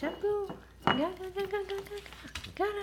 shampoo. Gaga, gaga, gaga, gaga,